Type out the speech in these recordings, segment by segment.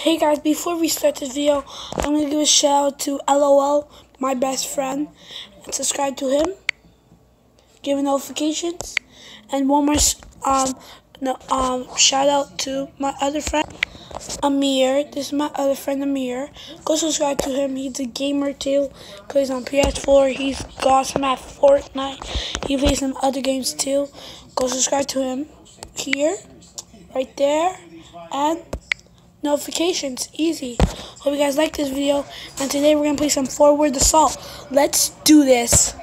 Hey guys, before we start this video, I'm gonna give a shout out to LOL, my best friend, and subscribe to him. Give him notifications, and one more um no um shout out to my other friend Amir. This is my other friend Amir. Go subscribe to him. He's a gamer too. Plays on PS4. He's awesome at Fortnite. He plays some other games too. Go subscribe to him here, right there, and notifications. Easy. Hope you guys like this video. And today we're going to play some forward assault. Let's do this.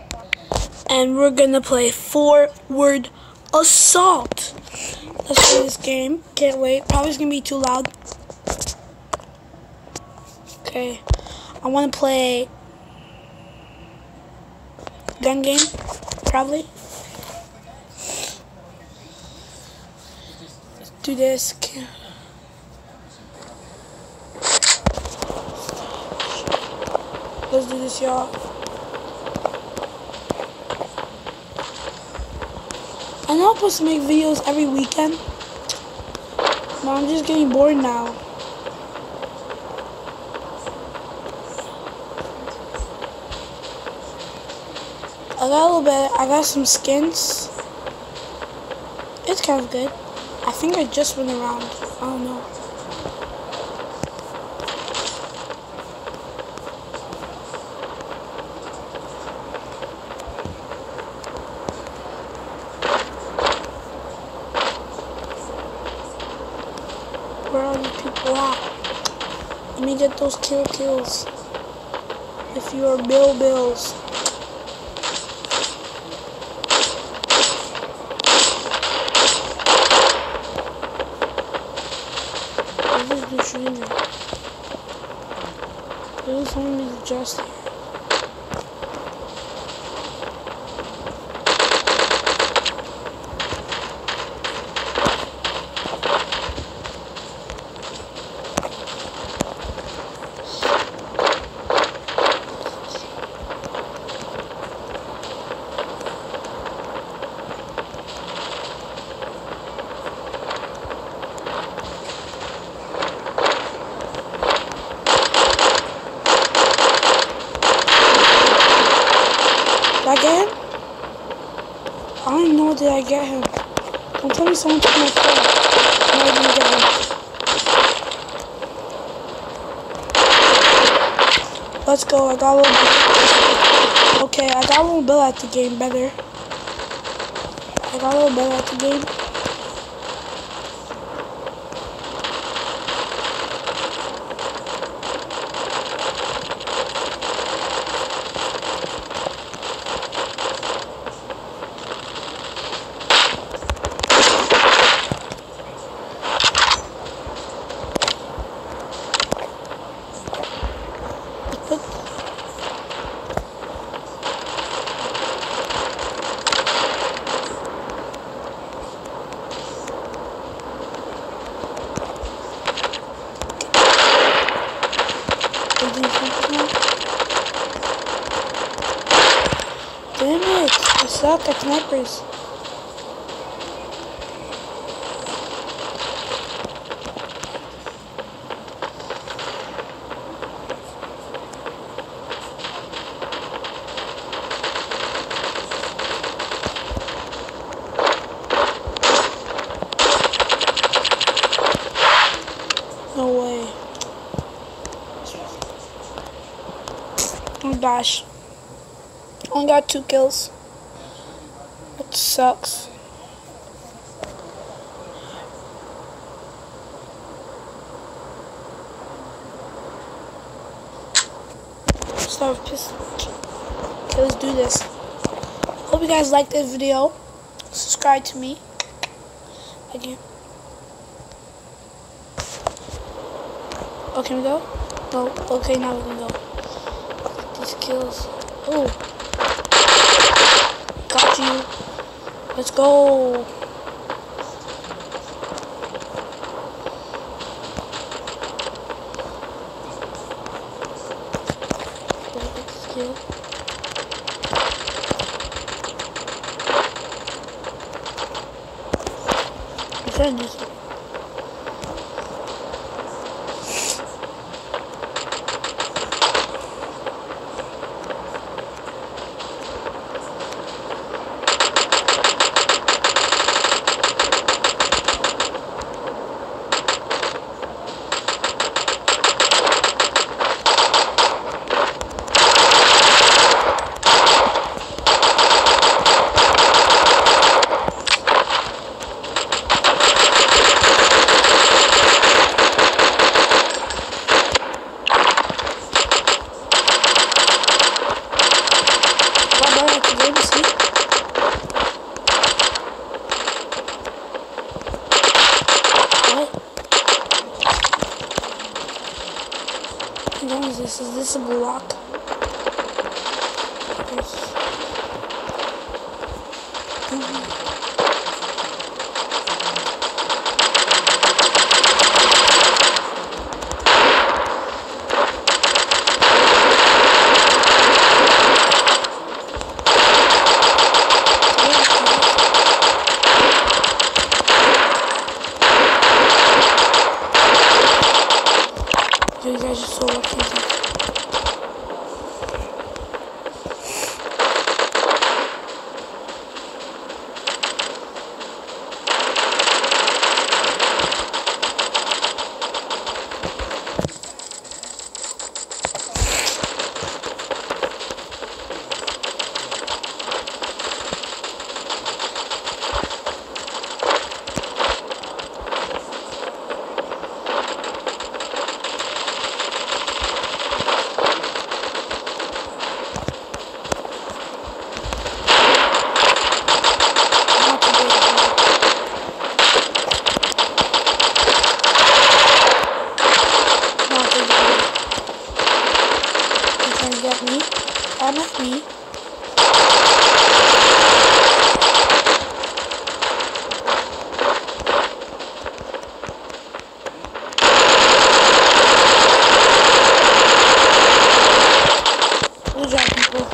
And we're going to play forward assault. Let's play this game. Can't wait. Probably going to be too loud. Okay. I want to play gun game. Probably. Let's do this. Let's do this, y'all. I know I'm supposed to make videos every weekend, but I'm just getting bored now. I got a little bit, I got some skins. It's kind of good. I think I just went around. I don't know. Where are you people at? Let me get those kill kills. If you are Bill Bills. What is the shooting at? There's only just here. Did I get him? I don't know did I get him. Me someone took my phone. No, I didn't. Let's go, I got a little bit. Okay, I got a little bit at the game better. I got a little better at the game. Put Is he focused now? Damn it! I suck at snipers. No way. Gosh. Only got two kills. It sucks. Start with pistol. Okay, let's do this. Hope you guys like this video. Subscribe to me. Again. Oh, can we go? No. Okay, now we can go. These kills. Oh. Got you. Let's go. Kill. I'm trying me. Good job, people.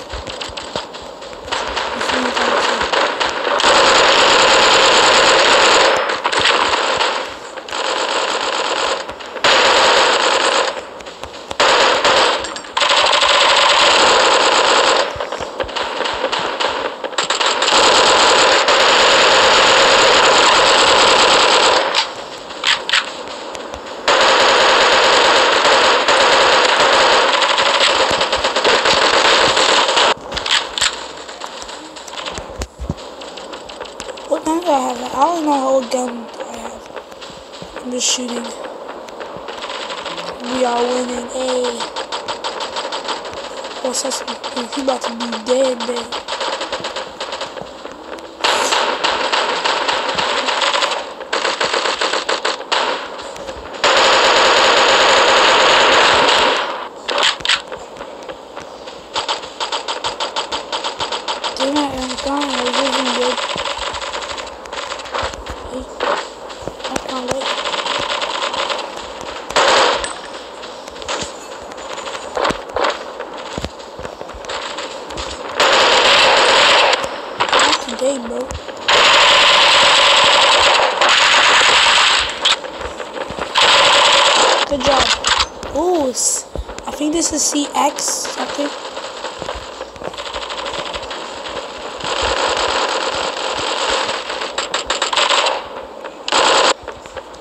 You see me coming soon. What gun do I have? I don't know what gun I have. I'm just shooting. We are winning. Hey. What's that? He about to be dead, man. Damn it, I'm gone. I was losing good. I can't wait. Today, bro. Good job. Ooh, I think this is CX something.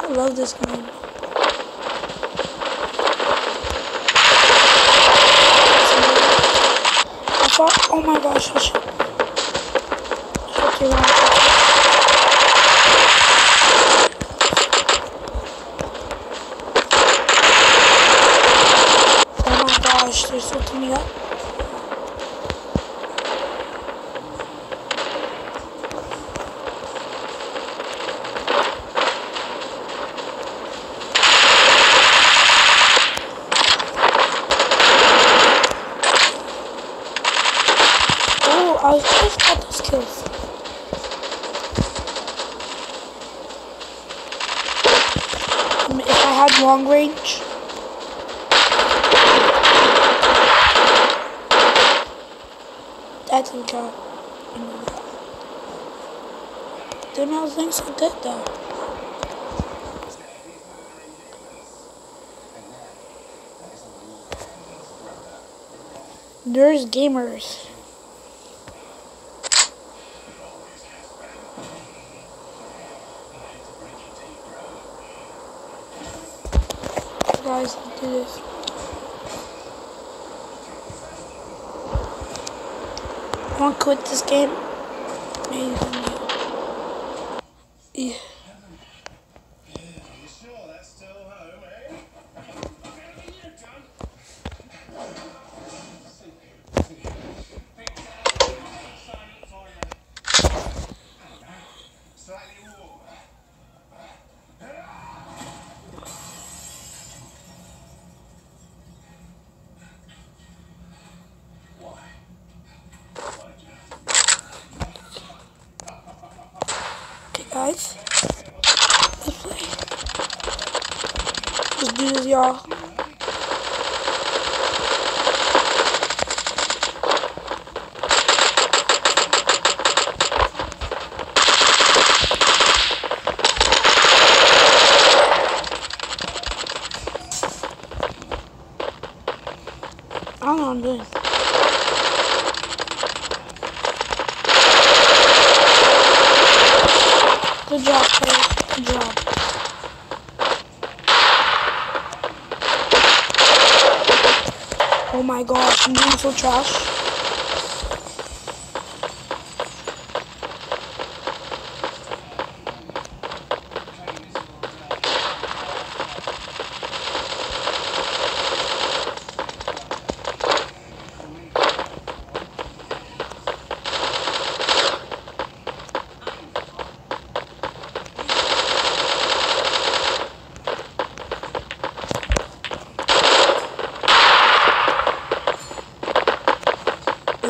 I love this game. Oh my gosh, I should. I should do that. Oh my gosh, they're lifting me up. Oh, I was just got those kills. Um, If I had long range. That didn't count. I know things are good though. There's gamers. Guys, let's do this. I want to quit this game. Maybe. Yeah. Guys. Play. Let's do this, y'all. I don't know what I'm doing. Good job, Cole. Good job. Oh my gosh, so trash.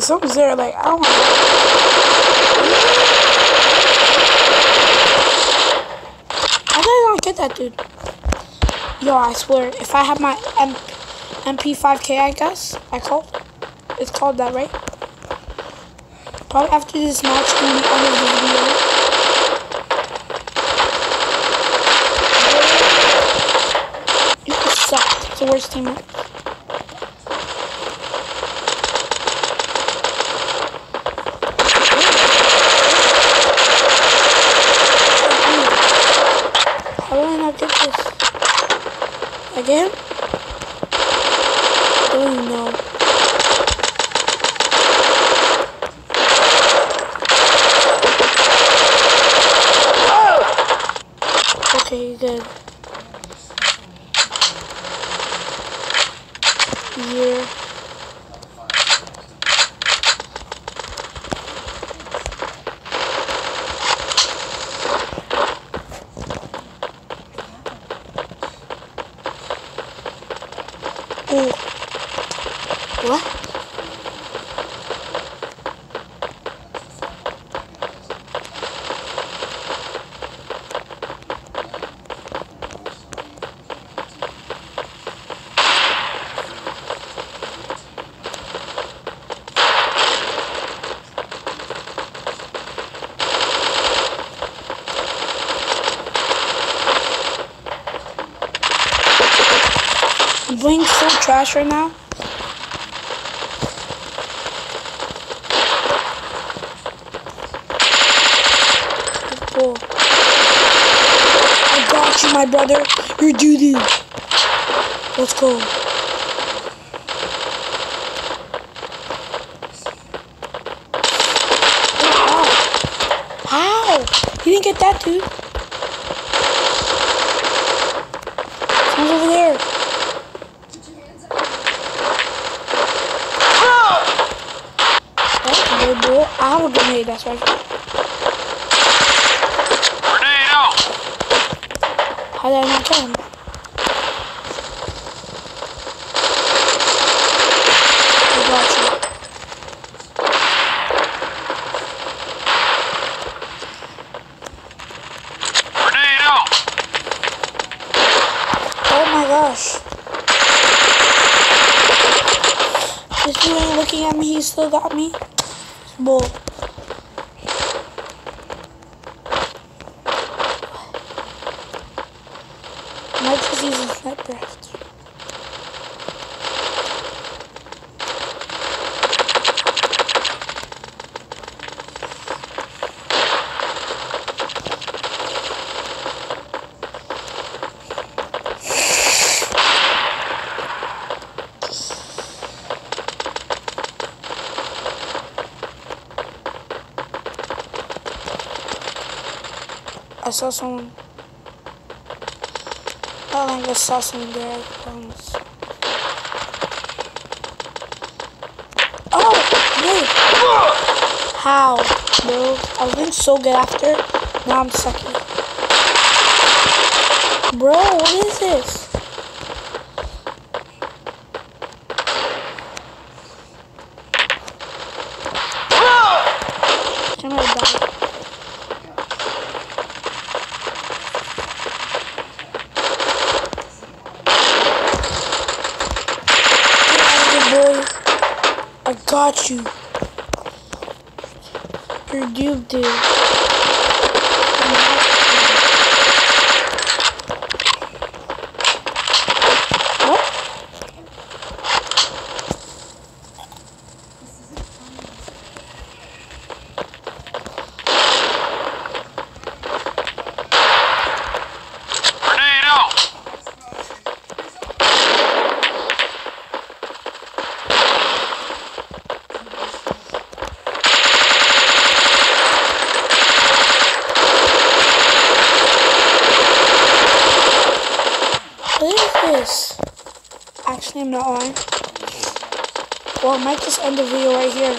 Something's there, like, I don't I not get that, dude? Yo, I swear, if I have my M MP5K, I guess, I call. It's called that, right? Probably after this match, gonna be of the video. You suck. It's the worst team. How do I not get this? Again? I don't even know. Okay, good. Year. Oh. What? I'm playing so right now. Cool. I got you, my brother. Doo doo. Let's go. How? How? You didn't get that, dude. Someone's over there. Okay, bro. I have a out! How did I not you. Oh my gosh. Dude ain't looking at me, he still got me. Bull. Might just use a sniper after. I saw someone. I think I saw someone there. I promise. Oh, wait. How, bro? I was doing so good after. Now I'm sucky. Bro, what is this? I'm gonna die. I got you. You're duped, dude. I'm out. What? Grenade out! What is this? Actually, I'm not lying. Well, I might just end the video right here.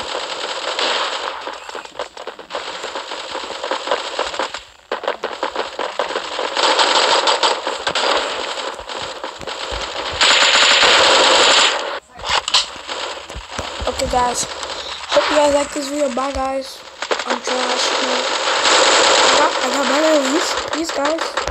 Okay, guys. Hope you guys like this video. Bye, guys. I'm trash. I got, I got better release. Peace, guys.